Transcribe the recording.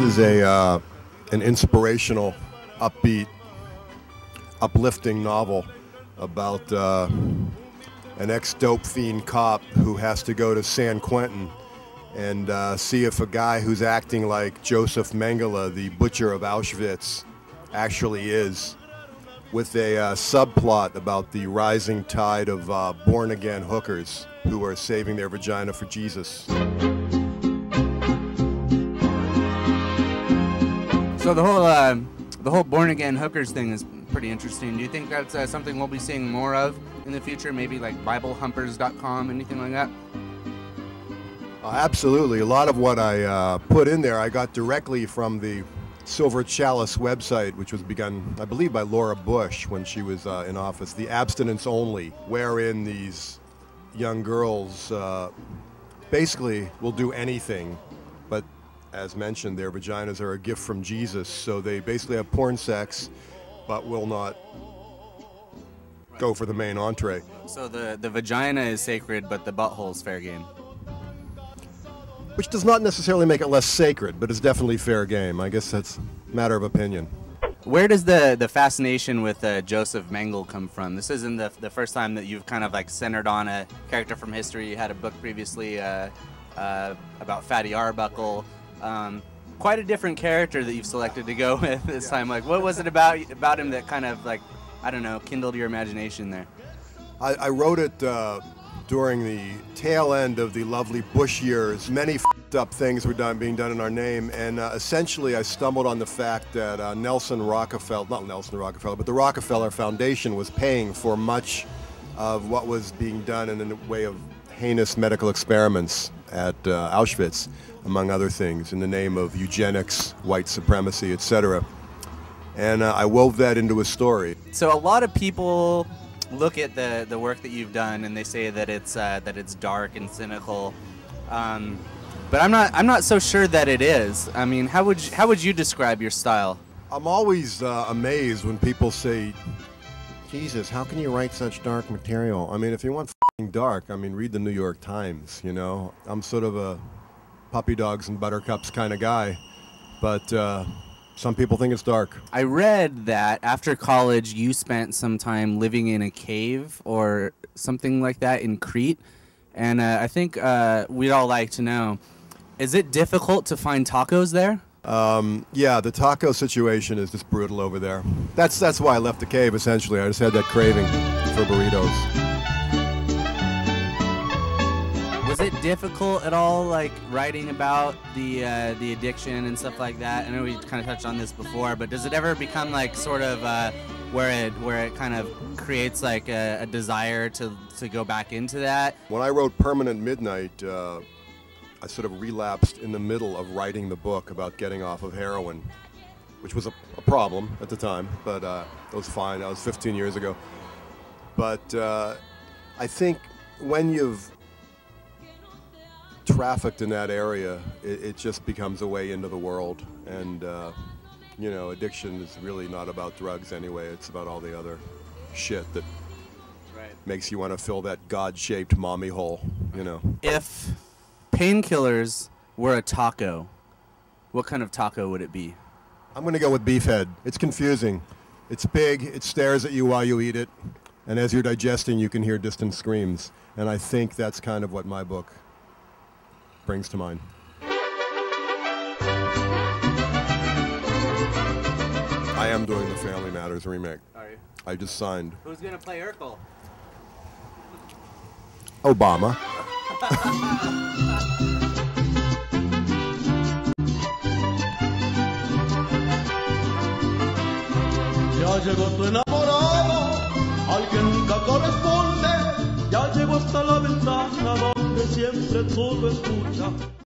is a uh, an inspirational, upbeat, uplifting novel about uh, an ex-dope fiend cop who has to go to San Quentin and uh, see if a guy who's acting like Joseph Mengele, the butcher of Auschwitz, actually is, with a uh, subplot about the rising tide of uh, born-again hookers who are saving their vagina for Jesus. So the whole uh, the whole born again hookers thing is pretty interesting. Do you think that's uh, something we'll be seeing more of in the future? Maybe like BibleHumpers.com, anything like that? Uh, absolutely. A lot of what I uh, put in there, I got directly from the Silver Chalice website, which was begun, I believe, by Laura Bush when she was uh, in office. The abstinence only, wherein these young girls uh, basically will do anything, but as mentioned, their vaginas are a gift from Jesus, so they basically have porn sex, but will not go for the main entree. So the, the vagina is sacred, but the butthole's fair game. Which does not necessarily make it less sacred, but it's definitely fair game. I guess that's a matter of opinion. Where does the, the fascination with uh, Joseph Mengele come from? This isn't the, the first time that you've kind of like centered on a character from history. You had a book previously uh, uh, about Fatty Arbuckle. Um, quite a different character that you've selected to go with this time. Like, what was it about about him that kind of like, I don't know, kindled your imagination there? I, I wrote it uh, during the tail end of the lovely Bush years. Many up things were done, being done in our name, and uh, essentially I stumbled on the fact that uh, Nelson Rockefeller, not Nelson Rockefeller, but the Rockefeller Foundation was paying for much of what was being done in the way of heinous medical experiments at uh, Auschwitz, among other things, in the name of eugenics, white supremacy, etc. And uh, I wove that into a story. So a lot of people look at the, the work that you've done and they say that it's uh, that it's dark and cynical. Um, but I'm not I'm not so sure that it is. I mean, how would you, how would you describe your style? I'm always uh, amazed when people say, "Jesus, how can you write such dark material?" I mean, if you want dark, I mean, read the New York Times. You know, I'm sort of a puppy dogs and buttercups kind of guy, but uh, some people think it's dark. I read that after college, you spent some time living in a cave or something like that in Crete, and uh, I think uh, we'd all like to know: is it difficult to find tacos there? Um, yeah, the taco situation is just brutal over there. That's that's why I left the cave. Essentially, I just had that craving for burritos. Was it difficult at all, like writing about the uh, the addiction and stuff like that? I know we kind of touched on this before, but does it ever become like sort of uh, where it where it kind of creates like a, a, desire to to go back into that? When I wrote Permanent Midnight. Uh, I sort of relapsed in the middle of writing the book about getting off of heroin, which was a, a problem at the time, but uh, it was fine. That was 15 years ago. But uh, I think when you've trafficked in that area, it, it, just becomes a way into the world. And, uh, you know, addiction is really not about drugs anyway. It's about all the other shit that right. makes you want to fill that God-shaped mommy hole, you know. If painkillers were a taco, what kind of taco would it be? I'm going to go with beef head. It's confusing. It's big, it stares at you while you eat it, and as you're digesting, you can hear distant screams. And I think that's kind of what my book brings to mind. I am doing the Family Matters remake. Are you? I just signed. Who's going to play Urkel? Obama. Ya llegó tu enamorado, al que nunca corresponde, ya llegó hasta la ventana donde siempre tú lo escuchas.